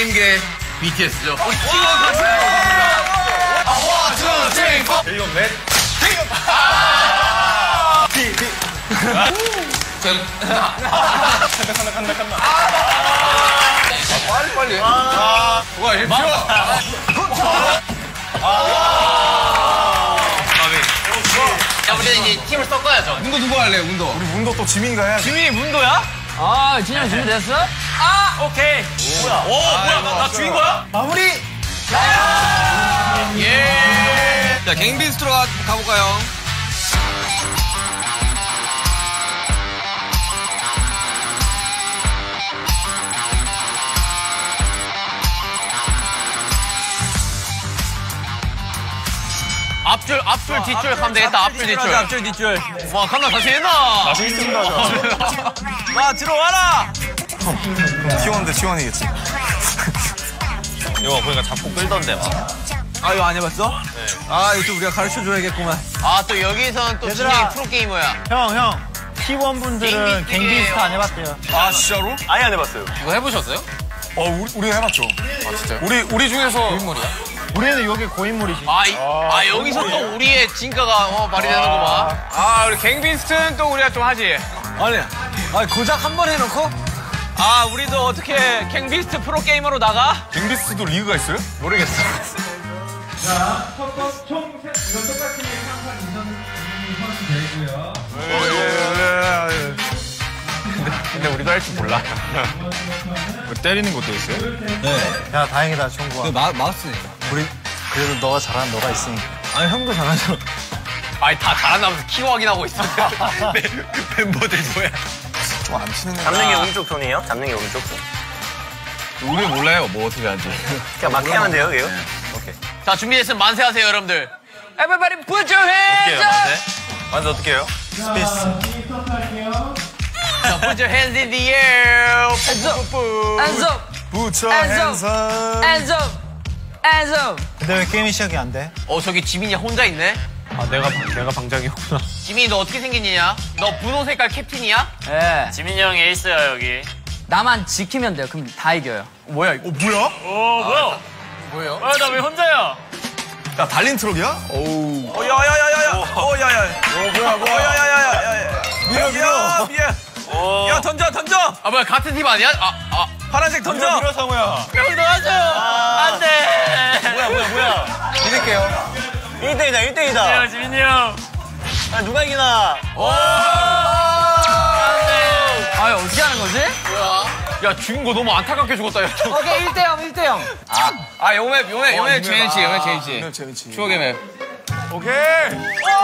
게임계 BTS죠. 일곱 넷. 빨리 빨리. 와, 힘 야, 우리 팀을 섞어야죠. 문도 누구 할래요, 문도? 우리 문도 또 지민이가 해야지. 지민이 문도야? 아, 진영 준비됐어? 아, 오케이. 뭐야? 오, 뭐야? 나, 나 주인 거야? 마무리! 예. 자, 갱비스트로 가, 가볼까요? 앞줄, 앞줄, 뒷줄 가면 되겠다. 앞줄, 뒷줄. 앞줄, 뒷줄. 와, 칸나 다시 했나? 자신 있습니다. 와, 들어와라! T1대 T1이겠지. 이거 보니까 잡고 끌던데, 막. 아, 이거 안 해봤어? 아, 이거 또 우리가 가르쳐 줘야겠구만. 아, 또 여기선 또 진영이 프로게이머야. 형, 형. T1 분들은 갱비 갱비스타. 안 해봤대요. 아, 진짜로? 아예 안 해봤어요. 이거 해보셨어요? 어, 우리, 우리가 해봤죠. 아, 진짜요? 우리, 우리 중에서. 인물이야? 우리는 여기 고인물이지. 아, 이, 아, 여기서 또 우리의 진가가 어, 말이 되는구만. 아, 우리 갱비스트는 또 우리가 좀 하지. 아니, 아니, 고작 한 번 해놓고? 아, 우리도 어떻게 갱비스트 프로게이머로 나가? 갱비스도 리그가 있어요? 모르겠어. 근데 우리도 할 줄 몰라. 뭐 때리는 것도 있어요? 야, 다행이다, 총구야. 그 마, 마우스니까. 우리, 그래도 너가 잘하는 너가 있으니까. 아니, 형도 잘하잖아. 아니, 다 잘한다면서 키 확인하고 있어. 멤- 멤버들 뭐야. 좀안 치는 애. 잡는 게 오른쪽 손이에요? 잡는 게 오른쪽 손. 우리 몰라요, 뭐 어떻게 하지. 그냥 막 해야만 돼요, 이거? 자, 준비됐으면 만세하세요, 여러분들. Everybody put your hands up! 완전 어떻게 해요? 자, put your hands in the air. Hands up! Hands up! 부처 Hands up. Hands up! Hands up! 근데 왜 게임이 시작이 안 돼? 어, 저기 지민이 혼자 있네? 아, 내가, 내가 방장이었구나. 지민이 너 어떻게 생겼냐? 너 분홍 색깔 캡틴이야? 예. 지민이 형이 에이스야, 여기. 나만 지키면 돼요. 그럼 다 이겨요. 뭐야, 이거. 어, 뭐야? 오, 뭐야? 뭐예요? 아, 나 왜 혼자야? 야, 달린 트럭이야? 어, 야, 야, 야, 야, 야. 어, 야, 야. 어, 뭐야, 어, 뭐야. 야, 야, 야, 야, 야. 밀어, 밀어. 밀어. 야, 던져, 던져. 아, 뭐야, 같은 팀 아니야? 아, 아. 파란색 던져. 밀어, 상우야. 여기 도와줘! 안 돼! 뭐야, 뭐야, 뭐야? 믿을게요. 1대2다, 1대2다. 지민이 형. 아, 누가 이기나? 아, 어떻게 하는 거지? 야, 죽은 거 너무 안타깝게 죽었다, 야. 오케이, 1대0, 1대0. 아, 요맵, 요맵, 요맵 제니치, 요맵 제니치. 오늘 재밌지. 추억의 맵. 오케이.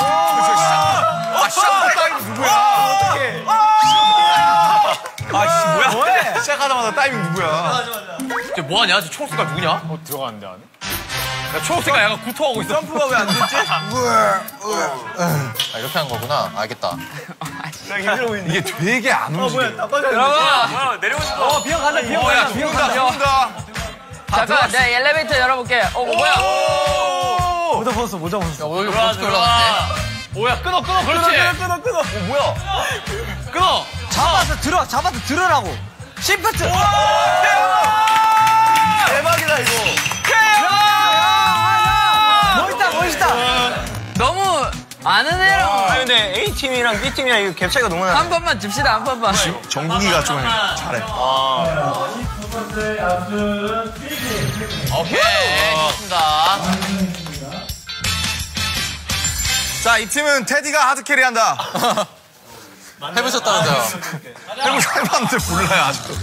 아, 샷! 누구야? 어떡해. 아, 씨, 뭐야? 시작하자마자 타이밍 누구야? 쟤 뭐하냐? 쟤 초록색깔 누구냐? 어, 들어가는데, 안에? 야, 초록색깔 약간 구토하고 있어. 점프가 왜 안 됐지? 아, 이렇게 한 거구나. 알겠다. 이게 되게 안 움직여. 여러분! 뭐야, 내리고 싶어. 어, 비형 간다, 비형 어, 야, 간다, 비형 간다. 죽는다. 잠깐, 내가 엘리베이터 열어볼게. 어, 뭐야? 모자 벗었어, 모자 벗었어. 야, 여기 멋있게 올라갔네. 오야, 끊어, 끊어, 그렇지. 끊어, 끊어. 뭐야? 끊어. 잡아서 들어, 잡아서 들으라고. 시프트! 대박이다, 이거. 멋있다. 너무 아는 애랑 아, 근데 A팀이랑 B팀이랑 이거 갭 차이가 너무 나. 한 번만 줍시다, 한 번만. 정국이가 좀 잘해. 오케이, 좋습니다. 자, 이 팀은 테디가 hard carry 한다. 해보셨다면서요? 해보, 해봤는데 몰라요, 아직도.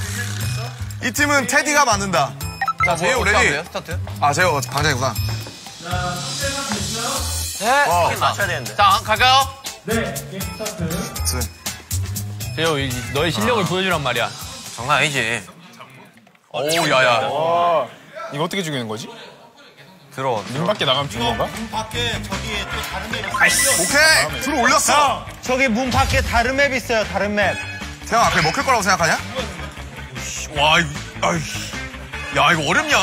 이 팀은 테디가 만든다. 자, 하면 ready. Start? 아, 제이홉 방장이구나. 네. 어, 맞춰야 되는데. 자, 갈까요? 재호, 너의 실력을 보여주란 말이야. 장난 아니지. 오, 야야. 이거 어떻게 죽이는 거지? 들어. 문 밖에 나가면 죽는 건가? 오케이! 들어 올렸어! 저기 문 밖에 다른 map 있어요, 다른 map. 태양 앞에 먹힐 거라고 생각하냐? 와, 이거, 아이. 야, 이거 어렵냐?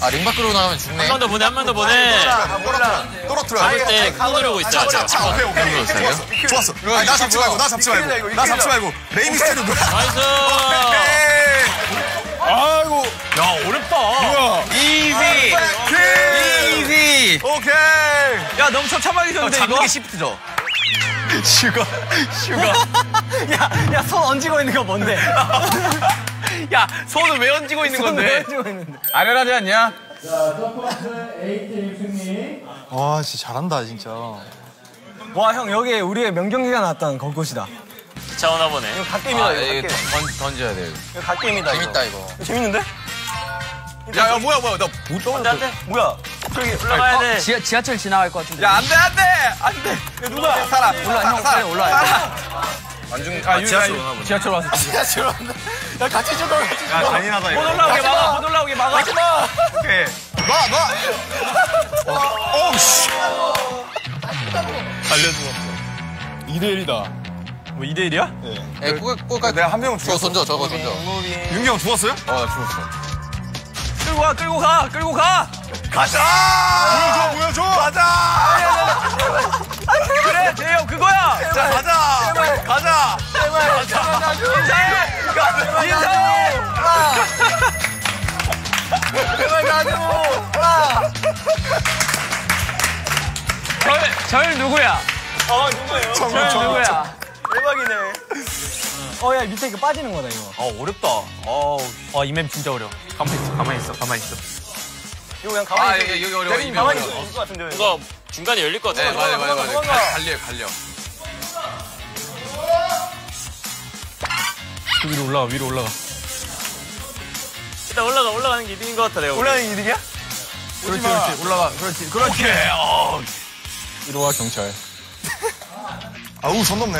아, 링 밖으로 나가면 죽네. 더 보내, 한번더 보내. 떨어뜨려. 떨어뜨려. 때 누르고 있어야 돼. 자, 오케이, 오케이. 좋았어. 좋았어. 아니, 나 잡지 말고, 나 잡지 말고. 나 잡지 말고. 레이미스테리 누구야? nice. 아이고. 야, 어렵다. 뭐야? easy. kill! easy. 오케이! 야, 너무 처참하게 졌는데, 이거? 잡는 시프트죠. 슈가, 슈가. 야, 야, 손 얹고 있는 거 뭔데? 야, 손을 왜 얹고 있는 건데? 얹고 있는데. 아련하지 않냐? 와, 진짜 잘한다, 진짜. 와, 형, 여기 우리의 명경기가 나왔던 그곳이다. 차오나 보네. 이거 갓게임이다, 아, 이거 이거 갓게임. 던, 던져야 돼. 이거 갓게임이다, 이거. 재밌다, 이거. 재밌는데? 야, 야, 뭐야, 뭐야. 나못 떠. 안 돼? 뭐야? 저기, 올라가야 돼. 지하, 지하철 지나갈 것 같은데. 야, 안 돼, 안 돼! 안 돼! 누가? 살아. 올라, 형, 빨리 올라야 안중, 아, 지하철 오나 보네. 지하철 와서. 지하철 온다. 야, 같이 줘, 같이 줘. 야, 잔인하다, 이거. 못 올라오게 막아, 못 올라오게 막아. 하지 마. 오케이. 놔, 놔! 어, 어우, 씨. 알려주었어. 2대1이다. 뭐 2대1이야? 에, 꼭, 꼭, 내가 한 명은 죽었어. 던져, 저거 던져. 윤기 형 죽었어요? 어, 나 죽었어. 끌고 가, 끌고 가, 끌고 가. 가자! 보여줘, 보여줘! 가자! 그래, 대형 그거야. 자, 가자! 제발, 가자! 인사해. 인사해. 제발 가자! 절, 절 누구야? 정우, 절 정우. 누구야? 대박이네. 어, 야, 밑에 이거 빠지는 거다, 이거. 아 어렵다. 어우, 아, 이맵 진짜 어려워. 가만히 있어, 가만히 있어, 가만히 있어. 이거 그냥 아, 가만히 여기, 있어. 여기 어려워. 이미 가만히 어려워. 있을 것 같은데. 이거 중간에 열릴 것 같아. 네, 맞아, 맞아, 맞아. 갈려, 갈려. 그 위로 올라가, 위로 올라가. 일단 올라가, 올라가는 게 이득인 것 같아, 내가. 올라가는 이득이야? 그렇지, 그렇지, 올라가, 그렇지, 그렇지. 위로 와 경찰. 아우, 손 넘네.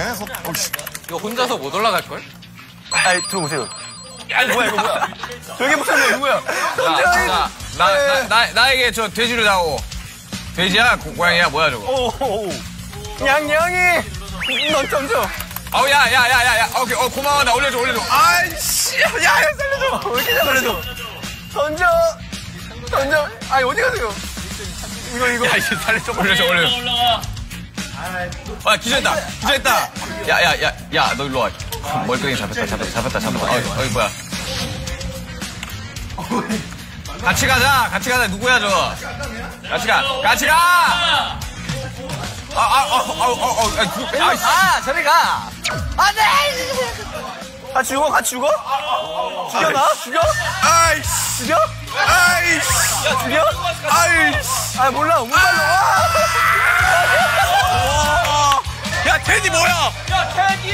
이거 혼자서 못 올라갈걸? 아이, 들어오세요. 야, 뭐야 이거 뭐야? 저기 무슨 거 누구야? 나, 나, 나, 나, 나에게 저 돼지를 다오. 돼지야, 고, 고양이야, 뭐야 저거? 오, 오. 양양이! 넌 던져. 아우, 야, 야, 야, 야, 야, 오케이, 어, 고마워, 나 올려줘, 올려줘. 아이씨, 야, 야, 살려줘. 왜 이렇게 잘해줘? 던져. 던져. 아니, 어디 가세요? 이거, 이거. 야, 이거 살려 좀 올려줘, 올려줘. 올라가. 아, 기절했다, 기절했다. 야, 야, 야, 야, 너 일로 와. 멀쩡히 잡혔다, 잡혔다, 잡혔다, 잡혔다. 어이, 어이, 뭐야. 같이 가자, 같이 가자. 누구야, 저거? 같이 가, 같이 가! 아, 아, 아, 아, 아, 아, 아, 그, 아, 아, 저리 가. 안 돼! 같이 죽어, 같이 죽어? 죽여 나? 죽여? 아이씨! 죽여? 아이씨! 야, 죽여? 아이씨! 아, 몰라, 운발로. 야, 테디 뭐야?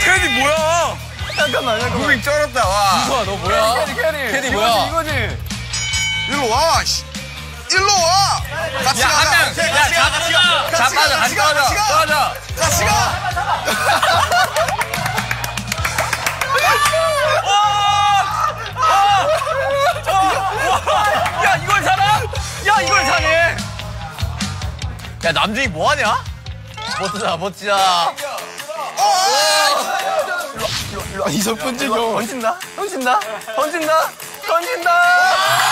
테디 뭐야? 잠깐만, 잠깐만. moving 쩔었다, 와. 뭐야, 너 뭐야? carry, carry. carry 뭐야? 이거지, 이거지. 일로 와, 씨. 일로 와! 같이 야, 가! 한 명. 같이 가! 야, 같이 가! 같이 가! 자, 빠져, 같이 가! 같이 가! 같이 가! 야, 이걸 사나? 야, 이걸 사네. 야, 남중이 뭐 하냐? 멋지다, 멋지다. 이석 던지죠. 던진다? 던진다? 던진다? 던진다!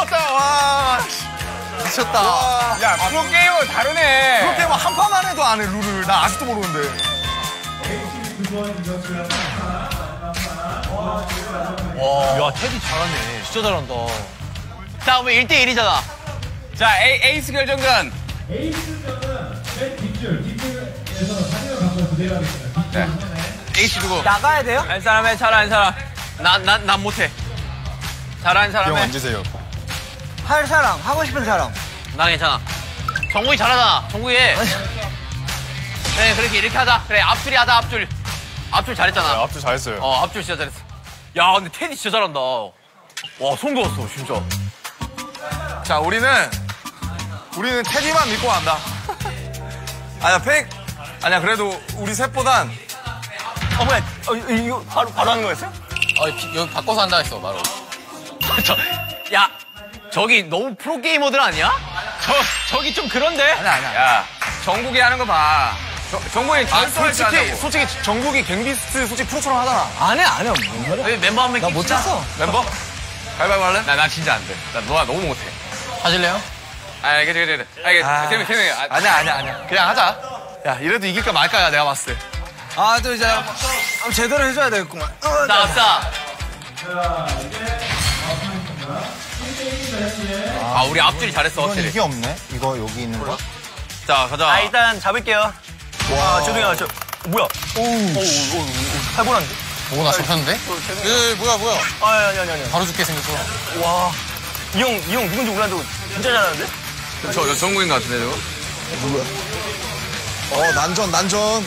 찍었다, 와. 미쳤다. 야, 프로게이머 다르네. 그렇게 막한판안 해도 안 해, 룰을. 나 아직도 모르는데. 야, 테디 잘하네. 진짜 잘한다. 자, 그럼 1대1이잖아. 자, 에이, 에이스 결정전. 네. 에이스 누구? 나가야 돼요? 한 사람 해, 잘하는 사람. 난, 난, 난 못해. 잘하는 사람 해. 앉으세요. 할 사람, 하고 싶은 사람. 나 괜찮아. 정국이 잘하잖아. 정국이 해. 그래, 그렇게 이렇게 하자. 그래, 앞줄이 하자, 앞줄. 앞줄 잘했잖아. 앞줄 잘했어요. 어, 앞줄 진짜 잘했어. 야, 근데 테디 진짜 잘한다. 와, 손 그었어, 진짜. 자, 우리는, 우리는 테디만 믿고 간다. 아니야, 페이크. 아니야, 그래도 우리 셋보단 어, 뭐야? 어, 이- 이거 바로, 바로 하는 거였어요? 어, 비- 여기 바꿔서 한다 했어, 바로. 저, 야, 저기 너무 프로게이머들 아니야? 저, 저기 좀 그런데? 아니야, 아니야. 야, 정국이 하는 거 봐. 저, 정국이 아, 줄 솔직히. 솔직히 정국이 갱비스트 솔직히 프로처럼 하잖아. 안 해, 안 해. 여기 멤버 한 명. 나못 쳤어. 멤버? 가위바위보 할래? 나, 나 진짜 안 돼. 나 너가 너무 못해. 하실래요? 아, 그래, 그래, 그래. 아, 이게, 아. 태민, 태민. 아, 아니야, 아니야, 아니야. 그냥 하자. 야, 이래도 이길까 말까야, 내가 봤을 때. 아, 또 이제 한번 제대로 해줘야 되겠구만. 어, 나왔다. 아, 우리 앞줄이 잘했어, 확실히. 이게 없네? 이거 여기 있는 거? 자, 가자. 아, 일단 잡을게요. 와, 죄송해요. 저, 뭐야? 살벌한데? 오, 나 잡혔는데? 에 뭐야, 뭐야. 아, 야, 야, 야, 야. 바로 죽게 생겼어. 와. 이 형, 이 형 누군지 몰라도 진짜 잘하는데? 저, 저 정국인 것 같은데, 저거? 어, 난전, 난전.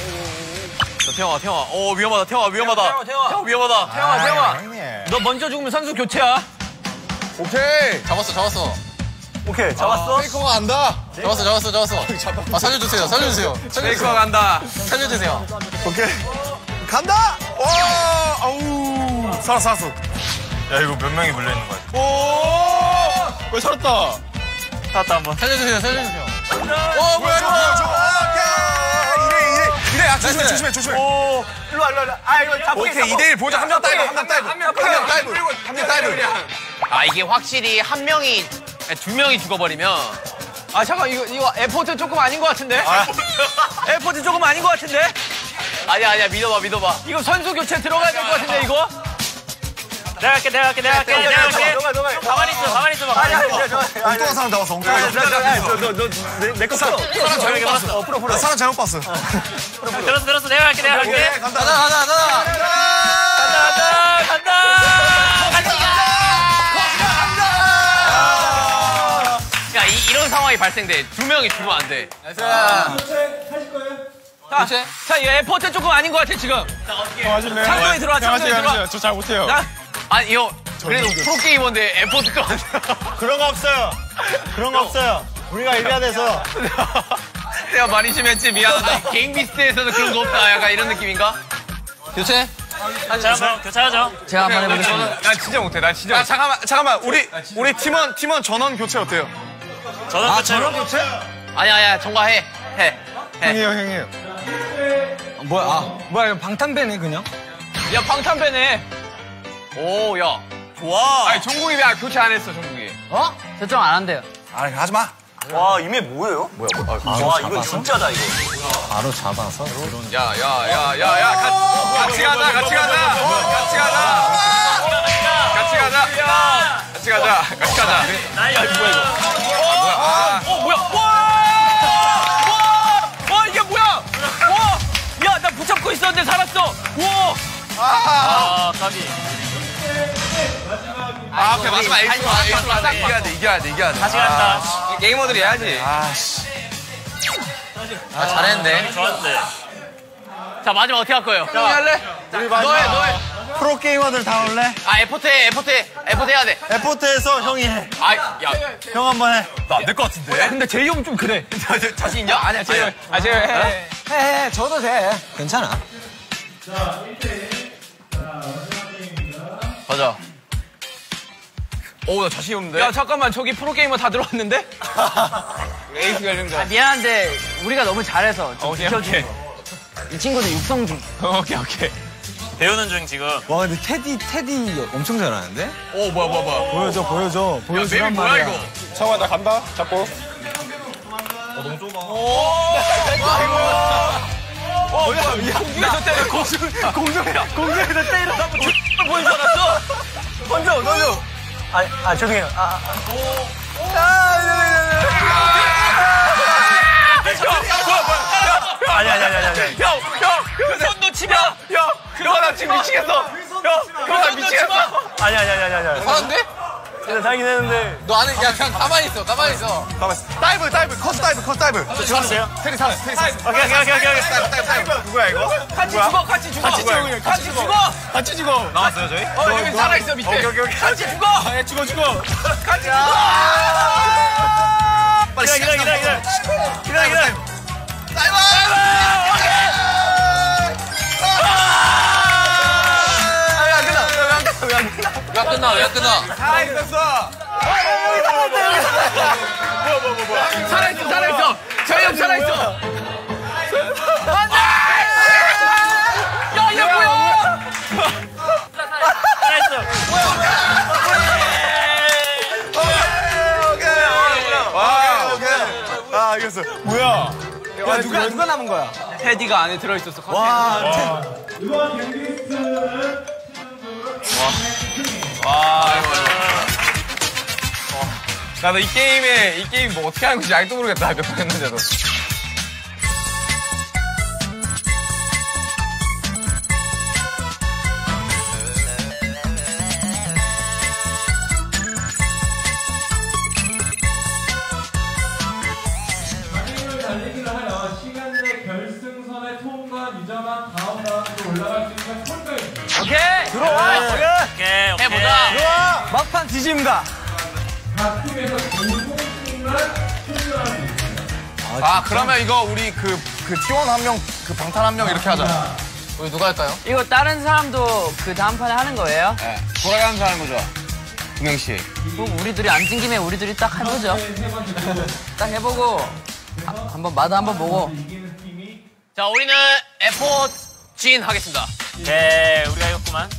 저 태영아, 태영아. 어, 위험하다, 태영아, 위험하다. 태영아, 태영아. 태영아, 위험하다. 태영아, 태영아. 형님. 너 먼저 죽으면 선수 교체야. 오케이. 잡았어, 잡았어. 오케이, 잡았어. 페이커가 안다. 잡았어, 잡았어, 잡았어. 아, 살려주세요, 살려주세요. 페이커가. 간다. 살려주세요. 오케이. 간다! 와, 아우. 살았어, 살았어. 야, 이거 몇 명이 물려있는 거야? 오! 왜 살았다? 살았다, 한 번. 살려주세요, 살려주세요. 어, 뭐야. 이래, 야, 조심해, 조심해, 조심해. 오, 일로 와, 일로 와. 일로 와. 아, 이거 잡고 오케이, 2대1 보자. 한 명 dive, 한 명 dive. 한 명 dive. 한 명 dive. 아, 이게 확실히 한 명이, 두 명이 죽어버리면. 아, 잠깐, 이거, 이거 에포트 조금 아닌 것 같은데? 에포트 조금 아닌 것 같은데? 아니야, 아니야, 믿어봐, 믿어봐. 이거 선수 교체 들어가야 될 것 같은데, 이거? 내가 할게, 내가 할게, 내가 할게, 내가 할게. 너가, 너가. 가만히 있어, 가만히 있어, 가만히 있어. 엉뚱한 사람 잡았어, 엉뚱한 사람. 내거 사람 잘못 봤어. 어, 풀어, 풀어. 나 사람 잘못 봤어. 들었어, 들었어. 내가 할게, 내가 할게. 오케이, 간다. 가자, 가자, 가자. 간다, 간다. 같이 야, 이, 이런 상황이 발생돼. 두 명이 죽으면 안 돼. 자, 자, 이거 에포트 조금 아닌 것 같아, 지금. 창동이 들어와, 창동이 들어와. 저 잘 못해요. 나, 아니, 이거, 그래도 프로게이머인데 에포트가 안 돼. 그런 거 없어요. 그런 거 없어요. 우리가 이겨야 돼서. 내가 많이 심했지, 미안하다. 개인 비스트에서는 그런 거 없다. 약간 이런 느낌인가? 교체? 교차하죠. 교차하죠. 제가 한번 해보겠습니다. 난 진짜 못해. 난 진짜. 아 잠깐만, 잠깐만. 우리 우리 팀원 팀원 전원 교체 어때요? 저는 아, 저런 교체? 아니야, 아니야, 정가해. 해. 해. 형이에요, 형이에요. 뭐야, 아, 뭐야, 이거 방탄배네, 그냥? 야, 방탄배네. 오, 야. 좋아. 아니, 종국이 왜 교체 안 했어, 종국이? 어? 결정 안 한대요. 아, 하지 마. 와, 이메 뭐예요? 뭐야, 와, 이건 진짜다, 이거. 야, 야, 야, 야, 야. 가, 같이 가자, 같이 가자. 같이 가자. 같이 가자. 같이 가자. 같이 가자. 어, 뭐야? 와! 와! 와, 이게 뭐야? 와! 야, 나 붙잡고 있었는데 살았어. 와! 아, 까비. 아, 오케이, 마지막 에이스로, 에이스로 하자. 이겨야 돼, 이겨야 돼, 이겨야 돼. 다시 간다. 게이머들이 해야지. 아, 잘했네. 좋았는데. 자, 마지막 어떻게 할 거예요? 형이 할래? 너해, 너해. 프로게이머들 다 올래? 아, 에포트 해, 에포트 해. 에포트 해야 돼. 에포트에서 형이 해. 아, 야. 형 한 번 해. 나 안 될 것 같은데? 근데 제이 형은 좀 그래. 자신 있냐? 아니야, 제이 형. 아, 제이 형 해. 해, 해, 저도 돼. 괜찮아. 가자. 오, 나 자신이 없는데? 야, 잠깐만. 저기 프로게이머 다 들어왔는데? 에이스 관련자. 아, 미안한데 우리가 너무 잘해서 좀 오케이, 비켜주는 오케이. 거. 이 친구들 육성 중. 오케이, 오케이. 배우는 중 지금. 와, 근데 테디, 테디 엄청 잘하는데? 오, 뭐야, 뭐야, 뭐야. 보여줘, 보여줘. 야, 보여주란 map이 뭐야. 이거? 잠깐만, 나 간다. 잡고. 공중에서 때려, 공중, 공중에서, 공중에서 때려. 나 뭐, X를 보인 줄 알았어. 던져, 던져. 아, 아, 죄송해요. 아, 아. 아니, 아니, 아니, 아니, 아니. 형, 형, 손 놓치면. 형, 형, 나 지금 미치겠어. 형, 형, 나 미치겠어. 아니, 아니, 아니, 아니. 잘 근데 살긴 했는데. 너 안에, 야, 그냥 가만히 있어, 가만히 있어. 가만 있어. dive, dive, 커즈 dive, 커즈 dive. 죽었어요? 테디 살았어, 테디 살았어. 오케이, 오케이, 오케이, 오케이. dive, dive, dive. 누구야, 이거? 같이 죽어, 같이 죽어. 같이 죽어, 같이 죽어. 같이 죽어. 나왔어요, 저희? 어, 여기 살아있어, 밑에. 오케이, 오케이, 오케이. 같이 죽어. 예, 죽어, 죽어. 같이 죽어. 빨리 기다려, 기다려, 기다려. 기다려, 기다려. 왜 끝나, 왜 끝나? 살아있어, 살아있어. 저희 형 살아있어. 안 돼! 야, 이거 뭐야? 아, 이겼어. 야, 누가, 누가 남은 거야? 테디가 안에 들어있었어. 와, 이번 경기 스는 나도 이 게임에, 이 게임 뭐 어떻게 하는 건지 아직도 모르겠다. 몇 번 했는데도. 막판 뒤집니다. 각 팀에서 공동팀만 출전할 수 있습니다. 아, 그러면 이거 우리 그, 그 T1 한 명, 그 방탄 한 명 이렇게 하자. 우리 누가 할까요? 이거 다른 사람도 그 다음 판에 하는 거예요? 네. 돌아가는 사람 거죠. 두 명씩. 그럼 우리들이 앉은 김에 우리들이 딱 해보죠. 딱 해보고 한- 한번 마다 한번 보고 자, 우리는 에포 진 하겠습니다. 오케이, 우리가 이겼구만.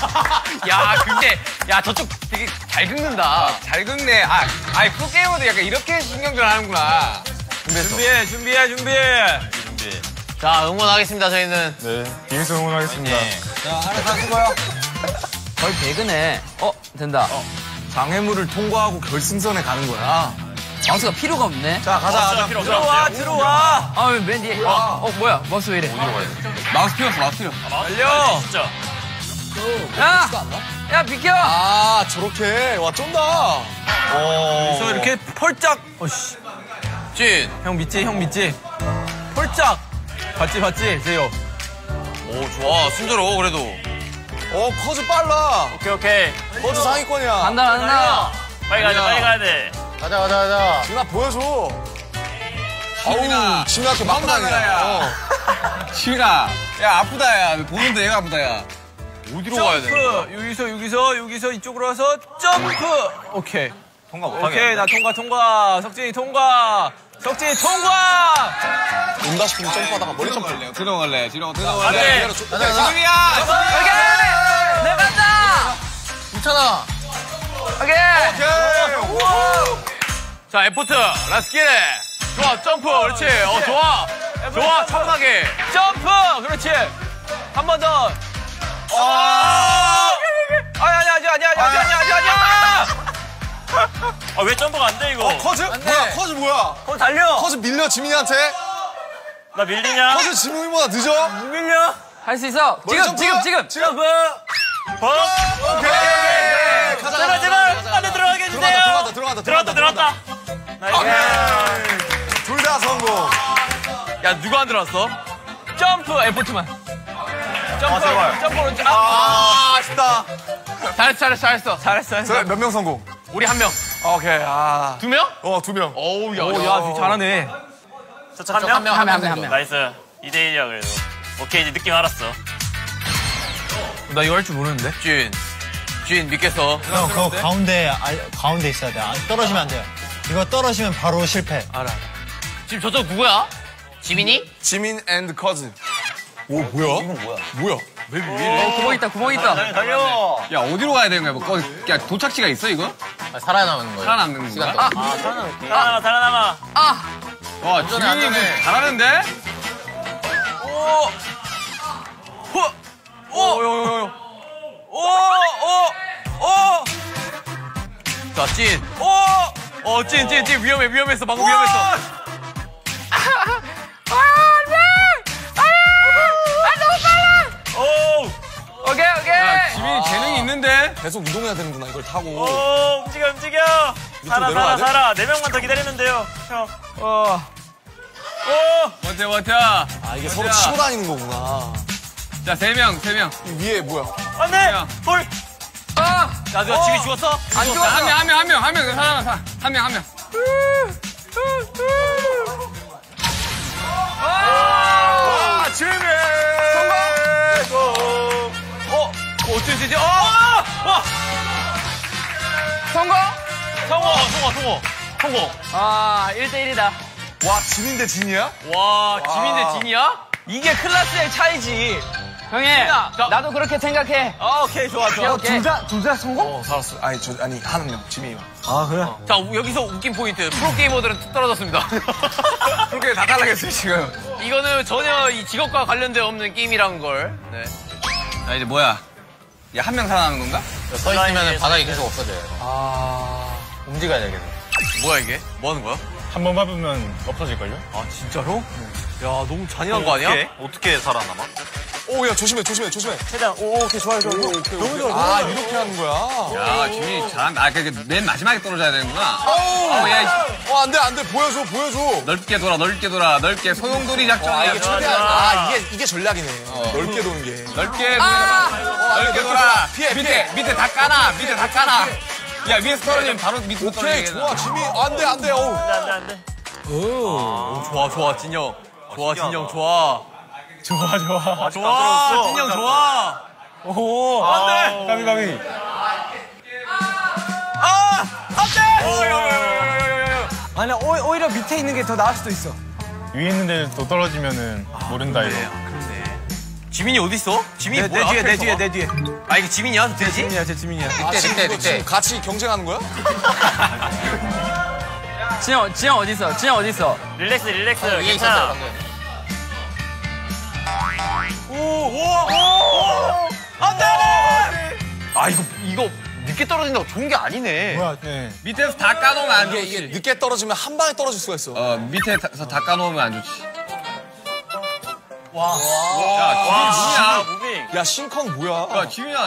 야, 근데, 야, 저쪽 되게 잘 긁는다. 잘 긁네. 아, 아이, 프로게이머도 약간 이렇게 신경질 하는구나. 준비해, 준비해, 준비해. 자, 응원하겠습니다, 저희는. 비행수 응원하겠습니다. 거의 배그네. 어 된다. 장애물을 통과하고 결승선에 가는 거야. 마우스가 필요가 없네. 자, 가자, 가자. 들어와, 들어와. 아 맨 뒤에. 어, 어 뭐야 마우스 왜 이래? 마우스 피웠어, 마우스 피웠어. 달려. 진짜. 야, 야 비켜. 아, 저렇게. 와, 쫀다. 그래서 이렇게 펄짝. 어씨. 진. 형 믿지, 형 믿지. 펄짝. 봤지, 봤지, 제요. 오, 좋아. 순조로워, 그래도. 어, 커즈 빨라. 오케이, 오케이. 커즈 상위권이야. 간다 간다. 빨리 가야 돼, 빨리 가야 돼. 가자, 가자, 가자. 진아, 보여줘. 지민아. 아우, 진아, 그 막판이야. 어. 지민아. 야, 아프다, 야. 보는데 얘가 아프다, 야. 어디로 가야 돼? 점프. 여기서, 여기서, 여기서 이쪽으로 와서 점프. 오케이. 통과 오케이, 나 통과, 통과. 석진이 통과. 석진이 통과. 온다 싶으면 점프하다가 머리 점프. 들어 갈래, 들어, 안 들어 갈래. 돼. 가자, 지민이야! 오케이. 내가 간다. 괜찮아. 오케이. 자, 에포트, let's get it! 좋아, 점프, 그렇지. 어, 좋아. 좋아, 차분하게. 점프. 그렇지. 한 번 더. 아, 아니, 아니, 아니, 아니, 아니, 아니, 아니, 아니, 아니. 아, 왜 점프가 안 돼, 이거? 커즈? 뭐야, 커즈 뭐야? 어, 달려. 커즈 밀려, 지민이한테? 나 밀리냐? 커즈 지민이보다 늦어? 밀려. 할 수 있어. 지금? 지금 지금. 지금. 어? 오케이. 가자, 제발, 가자, 제발. 가자, 안에 들어가게 해주세요. 들어간다, 들어간다, 들어갔다, 들어갔다. nice. 둘 다 성공. 야, 누가 안 들어왔어? 점프. 에포트만. 점프. 아, 제발. 점프로. 아, 아, 아쉽다. 잘했어, 잘했어, 잘했어. 잘했어, 잘했어. 몇 명 성공? 우리 한 명. 오케이, 아. 두 명? 어, 두 명. 어우, 야, 오, 야. 야, 되게 잘하네. 저쪽 한 명? 한 명 한 명 한 명. nice. 2대1이야, 그래도. 오케이, 이제 느낌 알았어. 나 이거 할 줄 모르는데. 진. 진, 믿겠어. 형, 그거 가운데, 알- 가운데 있어야 돼. 아, 떨어지면 안 돼요. 이거 떨어지면 바로 실패. 알아. 지금 저쪽 누구야? 지민이? 지민 and 커즈. 오, 뭐야? 이건 뭐야? 뭐야? 어 구멍 있다 구멍 있다. 달려. 야, 어디로 가야 되는 거야? 뭐, 거, 야, 도착지가 있어, 이거? 아, 살아남은 거예요. 살아남는 시간 건가? 동안. 달아나가, 달아나가. 와, 안전해, 지민이 안전해. 잘하는데? 오. 호. 오. 오. 오. 오. 자, 찐. 오. 어, 찐, 찐, 찐. 위험해, 위험했어. 방금 위험했어. 오! 오케이 야, 오케이. 지민이 재능이 있는데? 계속 이동해야 되는구나, 이걸 타고. 오, 움직여, 움직여. 살아, 내려가야 살아, 돼? 살아. 네 명만 더 기다리면 돼요, 형. 어. 오! 버텨, 버텨. 아, 이게 서로 가자. 치고 다니는 거구나. 자, 세 명, 세 명. 이 위에 뭐야? 안 돼! 야. 볼! 아. 자, 누가 지민 죽었어? 안 자, 한 죽었어. 명, 한 명, 한 명, 한 명, 하나, 하나, 한 명, 한 명. 아, 지민! 수 있지? 어! 와! 성공. 성공, 성공, 성공. 성공. 아 1대 1이다. 와, 진인데 진이야? 와, 지민 대 진이야? 이게 클라스의 차이지. 형님, 나도 그렇게 생각해. 아, 오케이, 좋아, 좋아. 오케이. 둘다 성공? 어, 살았어. 아니, 저, 아니, 한 명, 지민이가. 아, 그래? 자, 우- 여기서 웃긴 포인트. 프로게이머들은 뚝 떨어졌습니다. 그렇게 다 탈락했어요, 지금. 이거는 전혀 이 직업과 관련된 없는 게임이라는 걸. 네. 자, 이제 뭐야? 야, 한 명 살아남은 건가? 서 있으면 바닥이 계속 없어져요. 움직여야 되겠네. 뭐야, 이게? 뭐 하는 거야? 한 번 밟으면 없어질걸요? 아, 진짜로? 야, 너무 잔인한 거 아니야? 어떻게 살아남아? 오, 야, 조심해, 조심해, 조심해. 최대한, 오, 오케이, 좋아요, 좋아요. 너무 좋아. 아, 이렇게 하는 거야? 야, 지민이 잘한다. 아, 그맨 마지막에 떨어져야 되는구나. 어, 야, 이- 어, 안 돼, 안 돼. 보여줘, 보여줘. 넓게 돌아, 넓게 돌아, 넓게 소용돌이 작전이야. 이게 최대한, 아, 이게, 이게 전략이네. 넓게 도는 게. 넓게 돌아. 넓게 돌아. 피해, 밑에, 피해. 밑에 다 까나. 밑에 다 까나. 야, 위에서 떨어지면 바로 밑으로 오케이, 떨어지게. 좋아, 지민. 안 돼, 안 돼, 어우. 안 돼, 안 돼. 오, 좋아, 좋아, 진영. 좋아, 진영, 좋아. 좋아, 좋아. 좋아, 진영, 좋아. 오, 안 돼! 가비, 가비. 아니, 오, 오히려 밑에 있는 게 더 나을 수도 있어. 위에 있는데 또 떨어지면은 모른다, 이거. 지민이 어딨어? 지민이 내, 뭐야? 내 뒤에, 내 뒤에, 봐. 내 뒤에. 아, 이게 지민이야? 돼지? 지민이야, 제 지민이야. 아, 늑대, 같이 경쟁하는 거야? 진영, 진영 어딨어? 진영 어딨어? 릴렉스, 릴렉스. 위에 있었 아, 이거, 이거 늦게 떨어진다고 좋은 게 아니네. 뭐야, 네. 밑에서 다 까놓으면 안 좋지. 이게 늦게 떨어지면 한 방에 떨어질 수가 있어. 어, 밑에서 다 까놓으면 안 좋지. 와, 야, moving. 야, 싱컹 뭐야? 야, 지민이야.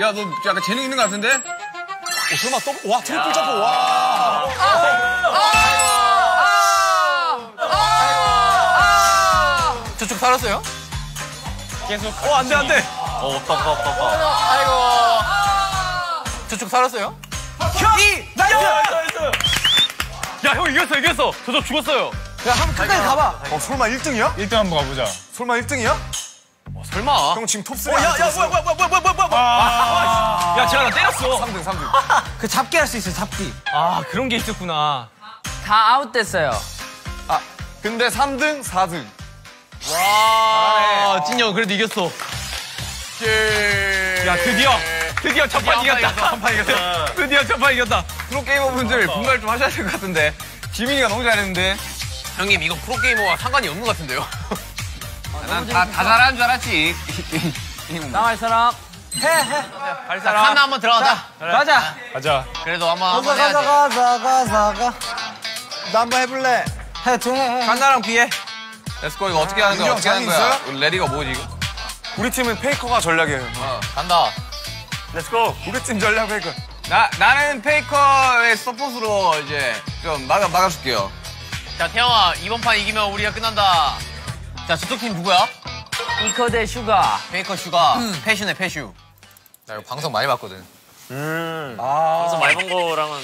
야, 너 약간 재능 있는 것 같은데? 어, 설마 또, 와, triple 점프, 와. 저 쪽 살았어요? 어, 안 돼, 안 돼. 어, 빡, 빡, 빡, 빡. 저쪽 살았어요? 이! nice! 야, 형 이겼어, 이겼어. 저쪽 죽었어요. 야, 한번 끝까지 가봐. 어, 설마 1등이야? 1등 한번 가보자. 설마 1등이야? 어, 설마. 형 지금 톱3 어, 야, 야, 뭐야, 뭐야, 뭐야, 뭐야, 뭐야, 뭐야, 뭐야. 야, 제가 나 때렸어. 3등, 3등. 그 잡기 할 수 있어, 잡기. 아, 그런 게 있었구나. 다 아웃됐어요. 근데 3등, 4등. 와, 찐영 그래도 이겼어. 야, 드디어, 드디어 첫판 이겼다. 첫판 이겼다. 드디어 첫판 이겼다. 프로게이머 분들 분발 좀 하셔야 될 것 같은데. 지민이가 너무 잘했는데. 형님, 이거 프로게이머와 상관이 없는 것 같은데요? 난 다, 다 잘하는 줄 알았지. 나갈 사람. 갈 사람. 하나 한번 들어가자. 가자. 가자. 그래도 아마 가자, 한번 해야지. 가자, 가자, 가자. 나 한번 해볼래. 해, 돼, 해. 칸나랑 뷔 해. let's go 이거 어떻게 하는 거야? 어떻게 하는 형 거야? ready가 뭐지 이거? 우리 팀은 페이커가 전략이에요. 어, 간다. let's go. 우리 팀 전략 페이커. 나 나는 페이커의 서폿으로 이제 좀 막아 막아줄게요. 자, 태형아, 이번 판 이기면 우리가 끝난다. 자, 저쪽 팀 누구야? 페이커 대 슈가. 페이커 슈가. 페슈네, 페슈. 나 이거 방송 많이 봤거든. 음. 방송 많이 본 거랑은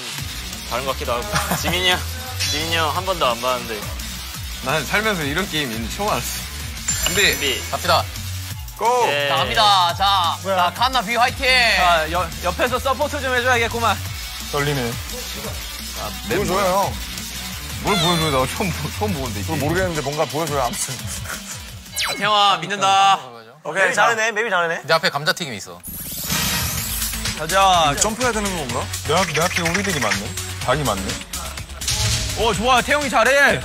다른 것 같기도 하고. 지민이 형, 지민이 형 한 번도 안 봤는데. 난 살면서 이런 게임 있는지 처음 알았어. 근데 준비. 갑시다. Go! 예. 자, 갑니다. 자, 자, 칸나 뷔 화이팅! 자, 여, 옆에서 support 좀 해줘야겠구만. 떨리네. 보여줘요, 형. 뭘 보여줘? 나 처음 보- 처음 보는데 이게. 모르겠는데 뭔가 보여줘요, 아무튼. 자, 태형아, 믿는다. 오케이, 잘하네. 태형이 잘하네. 내 앞에 감자튀김 있어. 가자. 점프해야 되는 건가? 내 앞에, 내 앞에 우리들이 맞네. 닭이 맞네. 오, 좋아. 태형이 잘해.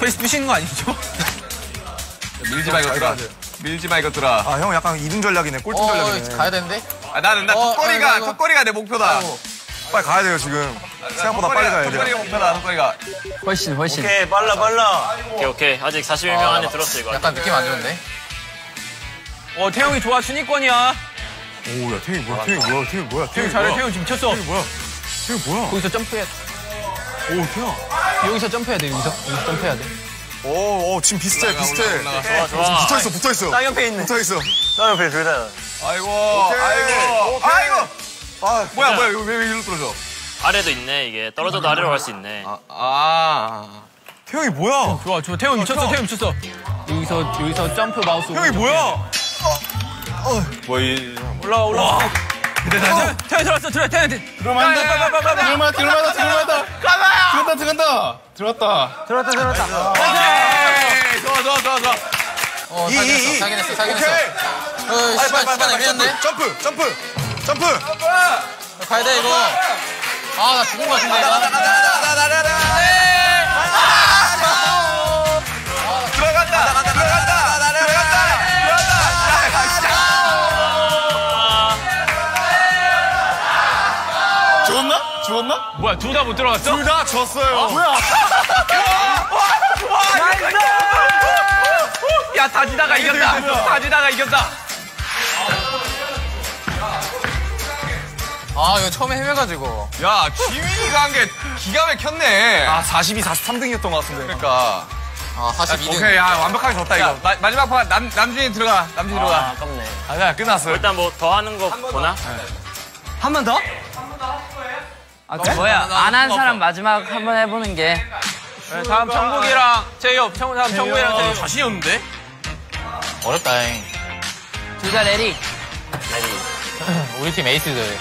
페이스 부시는 거 아니죠? 밀지 마 이것들아. 밀지 마 이것들아. 아, 형 약간 2등 전략이네. 꼴등 어, 전략이네. 가야 되는데? 아, 나는 나 어, 턱걸이가 아이고, 아이고. 턱걸이가 내 목표다. 빨리 가야 돼요, 지금. 생각보다 빨리 가야 턱걸이가 돼요. 목표다. 턱걸이가. 훨씬, 훨씬. 오케이, 빨라, 빨라. 오케이, 오케이. 아직 41명 아, 안에 들었어, 이거. 약간 느낌 안 좋은데? 어, 태형이 좋아. 순위권이야. 오, 야, 태형이 뭐야, 태형이 뭐야, 태형이 뭐야, 태형이 잘해. 태형이 지금 쳤어. 태형이 뭐야. 태이 뭐야. 거기서 점프해. 오, 태야. 여기서 점프해야 돼, 여기서. 여기서 점프해야 돼. 오, 오, 지금 비슷해, 비슷해. 좋아, 좋아. 붙어 있어, 붙어 있어. 땅 옆에 있네. 붙어 있어. 나 옆에 둘 다. 아이고. 오케이. 아이고. 오케이. 아이고. 아, 뭐야 뭐야 이거 왜, 왜 이리로 떨어져? 아래도 있네, 이게. 떨어져도 아래로 갈 수 있네. 아. 태형이 뭐야? 좋아, 좋아. 태용 미쳤어, 태용 미쳤어. 여기서, 여기서 점프 마우스. 형이 뭐야? 올라와, 올라와. 태용, 태용 들어왔어, 들어와, 태용. 들어간다. 들어간다. 들어간다. 들어간다. 들어간다. 들어간다. 들어간다. 들어왔다, 들어왔다. 어, 이, 살긴 이, 했어, 이. 살긴 했어, 살긴 했어. 오케이. 어, 빨리, 시간, 빨리, 시간 빨리, 애매한데? 점프, 점프, 점프. 가야 돼, 이거. 아, 나 죽은 것 같은데, 이거. 들어간다, 죽었나? 뭐야, 둘 다 못 들어갔어? 둘 다 졌어요. 뭐야? 야, 다지다가 이겼다. 다지다가 이겼다. 아, 이거 처음에 헤매가지고. 야, 지민이가 한 게 기가 막혔네. 아, 42, 43등이었던 것 같은데. 그러니까. 아, 42등. 오케이, 야, 완벽하게 졌다, 이거. 마, 마지막 판, 남, 남준이 들어가. 남준이 아, 들어가. 아깝네. 아, 야, 끝났어. 일단 뭐 더 하는 거 보나? 한 번 더? 아, 그 뭐야? 안 한 사람 마지막 한번 해보는 게. 네, 다음 정국이랑 제이홉. 정, 다음 정국이랑 제이홉. 자신이 없는데? 어렵다잉. 둘 다 ready. 우리 팀 에이스들.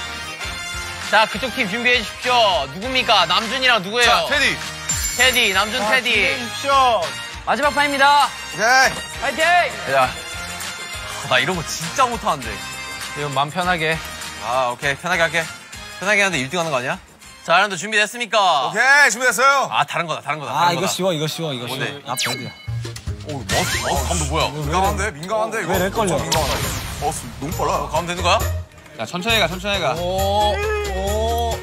자, 그쪽 팀 준비해 주십시오. 누굽니까? 남준이랑 누구예요? 자, 테디. 테디, 남준 테디. 마지막 판입니다. 오케이. 파이팅! 야. 나 이런 거 진짜 못하는데. 이거 마음 편하게. 아, 오케이. 편하게 할게. 편하게 하는데 1등 하는 거 아니야? 자, 여러분들 준비됐습니까? 오케이, 준비됐어요. 아, 다른 거다, 다른 거다. 아, 다른 이거 거다. 쉬워, 이거 쉬워, 이거 뭔데? 쉬워. 아, 버드야. 오, 마우스, 마우스 감도 뭐야? 민감한데? 민감한데, 이거? 걸려? 엄청 민감하다, 이거. 마우스 너무 빨라. 어, 가면 되는 거야? 야, 천천히 가, 천천히 가. 오, 오.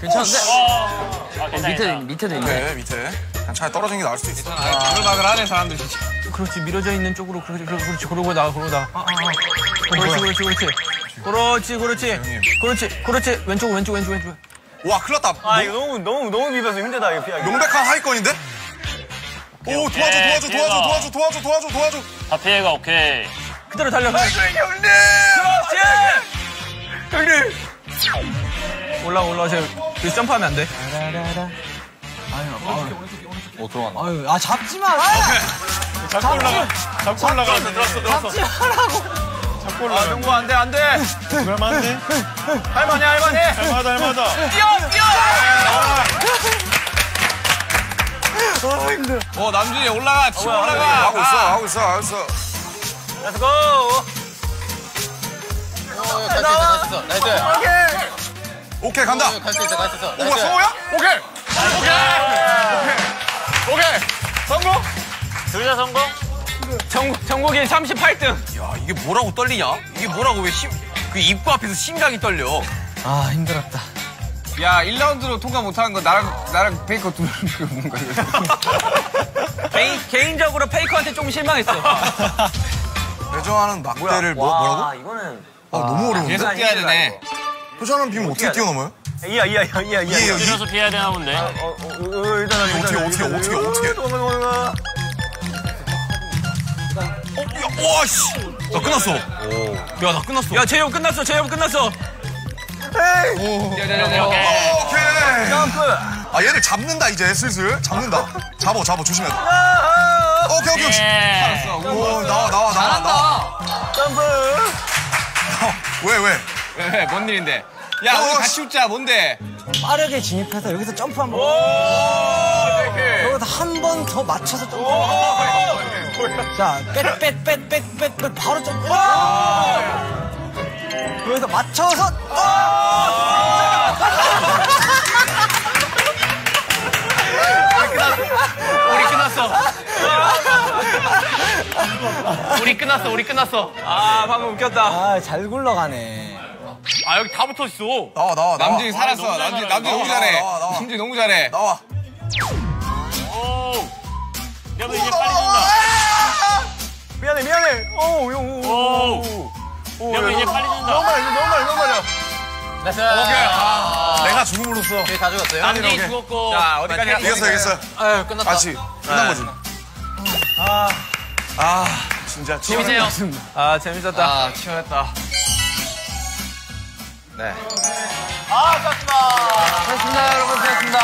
괜찮은데? 아, 어, 밑에. 밑에도 있네. 밑에, 밑에. 그냥 차라리 떨어지는 게 나을 수도 있어. 바글바글 하네, 사람들 진짜. 그렇지, 미뤄져 있는 쪽으로. 그렇지, 그렇지. 그러고 나가, 그러고 나가. 그렇지, 그렇지, 그렇지. 그렇지, 그렇지. 그렇지, 그렇지. 왼쪽, 왼쪽, 왼쪽, 왼쪽. 와, 큰일 났다. 아, 이거 너무, 너무, 너무 비벼서 힘들다, 이거 피하기. 명백한 하위권인데? 오, 도와줘, 도와줘, 도와줘, 도와줘, 도와줘, 도와줘, 도와줘. 다 피해가 오케이. 그대로 달려. 형님! 형님! 올라, 올라. 저, 그 점프하면 안 돼. 아유, 아, 잡지 마! 잡고 올라가. 잡고 올라가. 들었어, 들었어. 잡지 마라고! 아, 정국 안 돼, 안 돼. 할만한데? 할만해, 할만해. 할만하다, 할만하다. 뛰어, 뛰어! 어, 남준이 올라가, 치고 올라가. 하고 있어, 하고 있어, 하고 있어. Let's go. 어, 갈수 있어, 갈수 있어. nice. 오케이, 간다. 어, 갈수 있어, 갈 수 있어. 오, 뭐야, 성호야? 오케이. 오케이. 성공? 둘 다 성공? 정, 정국이 38등. 야, 이게 뭐라고 떨리냐? 이게 뭐라고 왜 심, 그 입구 앞에서 심장이 떨려. 아, 힘들었다. 야, 1라운드로 통과 못하는 거 나랑, 나랑 베이커 둘, 뭔가 이거. 개인, 개인적으로 페이커한테 조금 실망했어. 배정하는 막대를 뭐, 뭐라고? 아, 이거는. 아, 너무 어려운데? 계속 뛰어야 되네. 표정하는 비면 어떻게 뛰어넘어요? 이야, 이야, 이야, 이야, 이야. 이해요, 이 줄여서 피해야 되나 본데. 어, 어, 어, 일단, 어떻게, 어떻게, 어떻게, 어떻게. 어, 야, 와, 씨. 나 끝났어. 야, 나 끝났어. 야, 제이홉 끝났어, 제이홉 끝났어. 오케이. 점프. 아, 얘를 잡는다, 이제, 슬슬. 잡는다. 잡어, 잡어, 조심해야 돼. 오케이, 오케이, 오케이. 예. 오, 나와, 나와, 나와, 나와. 왜, 왜? 왜, 뭔 일인데? 야, 우리 어, 같이 웃자, 뭔데? 빠르게 진입해서 여기서 점프 한 번. 오케이. 여기서 한 번 더 맞춰서 점프. 자, 빽, 빽, 빽, 빽, 빽, 빽, 바로 점프. 여기서 맞춰서. 우리 끝났어. 우리 끝났어, 우리 끝났어. 아, 방금 웃겼다. 아, 잘 굴러가네. 아, 여기 다 붙어 있어. 나와, 나와, 나와. 남준이 살았어. 남준이, 남준이 너무 잘해. 나와, 나와. 남준이 너무 잘해. 나와. 오. 여러분 이제 빨리 준다. 미안해, 미안해. 오, 용, 오. 오. 여러분 이제 빨리 준다. 너무 말려, 너무 말려, 너무 말려. nice. 내가 죽음으로써. 오케이, 다 죽었어요. 남준이 죽었고. 자, 어디까지 가? 이겼어, 이겼어. 아유, 끝났다. 같이. 끝난 거지. 아. 아, 진짜. 재밌네요. 아, 재밌었다. 아, 치열했다. 네. 고맙습니다, 여러분. 고맙습니다.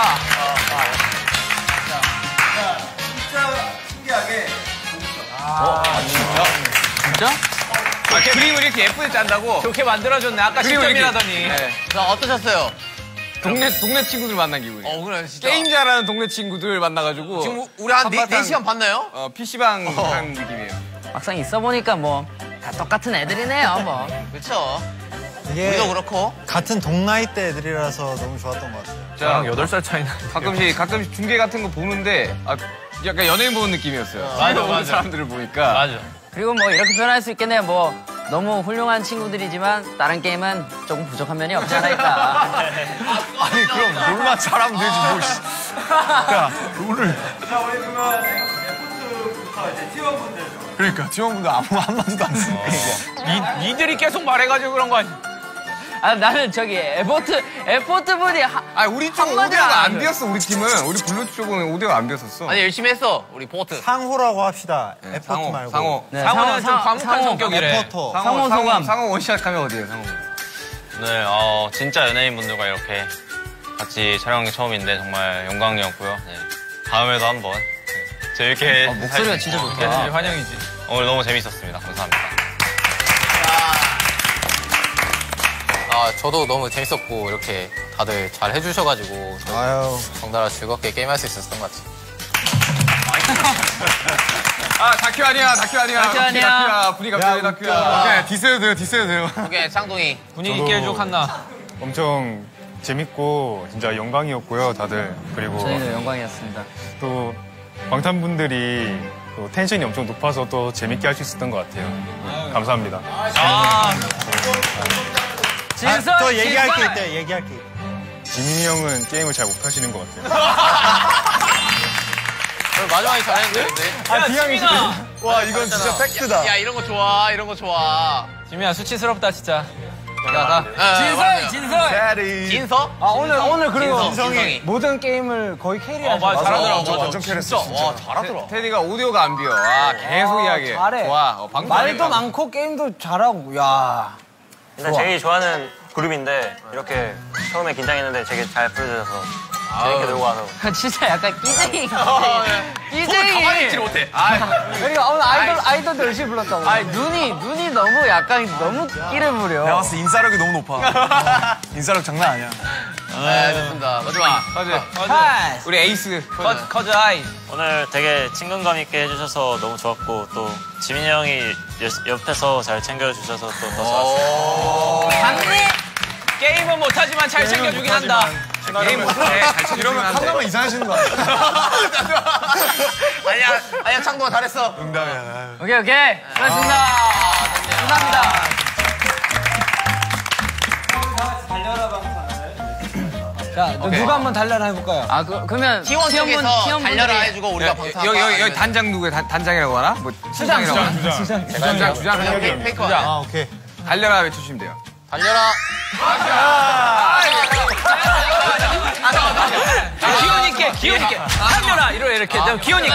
진짜? 아, 그림을 이렇게 예쁘게 짠다고? 좋게 만들어줬네. 아까 이렇게- 10점이라더니. 자, 어떠셨어요? 동네, 동네 친구들 만난 기분이야. 어, 그래, 진짜. 게임 잘하는 동네 친구들 만나가지고. 지금 우리 한 네, 한바탕- 4시간 봤나요? 어, PC방 한 느낌이에요. 막상 있어 보니까 뭐 다 똑같은 애들이네요, 뭐. 그렇죠. 이게 우리도 그렇고. 같은 동나이 때 애들이라서 너무 좋았던 것 같아요. 저랑 8살 차이 나. 가끔씩, 가끔씩 중계 같은 거 보는데, 아, 약간 연예인 보는 느낌이었어요. 맞아, 오는 맞아. 사람들을 보니까. 맞아. 그리고 뭐 이렇게 표현할 수 있겠네요. 뭐 너무 훌륭한 친구들이지만 다른 게임은 조금 부족한 면이 없지 않아 있다. 아니 그럼 롤만 잘하면 되지 뭐. 씨. 야 롤을. 그러니까 팀원분들 아무 한마디도 안 쓰니까. 니, 니들이 계속 말해가지고 그런 거 아니야? 아 나는 저기 에포트 에포트 분이 하, 아, 우리 쪽 한마디 오디오가 안. 비었어, 우리 팀은. 우리 blue 쪽은 오디오가 안 비었었어. 아니, 열심히 했어. 우리 포트. 상호라고 합시다. 에포트 상호, 말고. 상호. 네, 상호는 상호, 좀 상호, 과묵한 상호. 성격이래. 에포트. 상호 소감. 상호 원샷 하면 어디에요, 상호? 오늘 어, 진짜 연예인분들과 이렇게 같이 촬영한 게 처음인데 정말 영광이었고요. 네. 다음에도 한번 네. 재밌게 아, 목소리가 진짜 좋다. 아, 환영이지. 오늘 너무 재밌었습니다. 감사합니다. 아, 저도 너무 재밌었고, 이렇게 다들 잘 해주셔가지고, 저 아유. 덩달아 즐겁게 게임할 수 있었던 것 같아요. 아, 다큐 아니야, 다큐 아니야. 다큐 아니야. 다큐야. 분위기 갑자기 다큐야. 오케이, 디스해도 돼요, 디스해도 돼요. 오케이, 쌍둥이. 분위기 있게 해줘, 칸나. 엄청 재밌고 진짜 영광이었고요, 다들. 그리고 저희도 영광이었습니다. 또 방탄분들이 또 텐션이 엄청 높아서 또 재밌게 할 수 있었던 것 같아요. 감사합니다. 진설 아, 더 얘기할 게! 있대, 얘기할 게 있대. 지민이 형은 게임을 잘 못하시는 것 같아요. 마지막에 잘했는데. 아, 비양이 와 이건 진짜 팩트다. 야, 이런 거 좋아, 이런 거 좋아. 지민아, 수치스럽다, 진짜. 야, 나. 진성 진성. Carry. 진성? 아, 오늘, 오늘 그리고 진성, 진성이. 모든 게임을 거의 carry하셨어. 맞아, 잘하더라고. 저 완전 carry했어 진짜. 와, 잘하더라. 테디가 오디오가 안 비어. 아, 계속 이야기해. 잘해. 좋아. 어, 방금 말도. 많고 게임도 잘하고, 야. 일단 제일 좋아하는 그룹인데 이렇게 처음에 긴장했는데 되게 잘 풀어주셔서 재밌게 놀고 와서 진짜 약간 끼쟁이 어, 같아. 네. 가만히 있지 끼쟁이. 못해. 아, 그러니까 오늘 아이돌, 아이돌도 열심히 불렀다고. 아 눈이 눈이 너무 약간 너무 끼를 부려. 내가 봤을 때 인싸력이 너무 높아. 인싸력 장난 아니야. 네, 됐습니다. 마지막. 커즈. 우리 에이스. 커즈, 커즈 아이. 오늘 되게 친근감 있게 해주셔서 너무 좋았고 또 지민이 형이 옆- 옆에서 잘 챙겨주셔서 또 더 좋았어요. 강리 게임은 못하지만 잘 챙겨주긴 한다. 게임 못해. 잘 챙겨주긴 이러면. 한가만 이상하시는 거 아니야? 아니야, 아니야, 창동아 잘했어. 농담이야. 오케이 오케이 수고하셨습니다. 감사합니다. 자, 누가 한번 달려라 해볼까요? 아 그, 그러면 T1 쪽에서 T1 달려라 해주고 우리가 방탄. 여기, 여기, 여기 단장 누구야? 단, 단장이라고 하나? 뭐, 수장이라고 하나? 시장. 주장, 주장. 페이크, 페이크 아니야. 아, 오케이. 달려라 외쳐주시면 돼요. 달려라. 기운 있게, 기운 있게. 달려라! 이러 이렇게. 좀 기운 있게.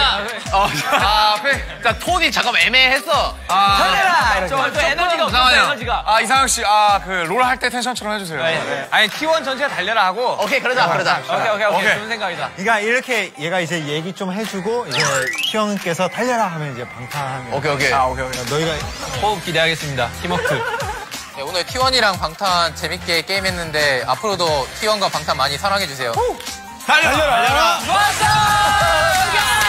어, 아, 페. 자, 톤이 잠깐 애매했어. 아, 달려라! 이렇게. 저, 저 에너지가 없어. 에너지가. 아 이상혁 씨, 아 그 롤 할 때 텐션처럼 해주세요. 아니, T1 전체가 달려라 하고. 오케이, 그러자, 그러자. 오케이, 오케이, 오케이. 오케이. 좋은 생각이다. 그러니까 이렇게 얘가 이제 얘기 좀 해주고 이제 형께서 달려라 하면 이제 방탄하면 오케이, 오케이. 아 오케이 오케이. 너희가 호흡 기대하겠습니다. 팀워크. 네, 오늘 T1이랑 방탄 재밌게 게임했는데 앞으로도 T1과 방탄 많이 사랑해주세요. 달려라. 달려라. 좋았어.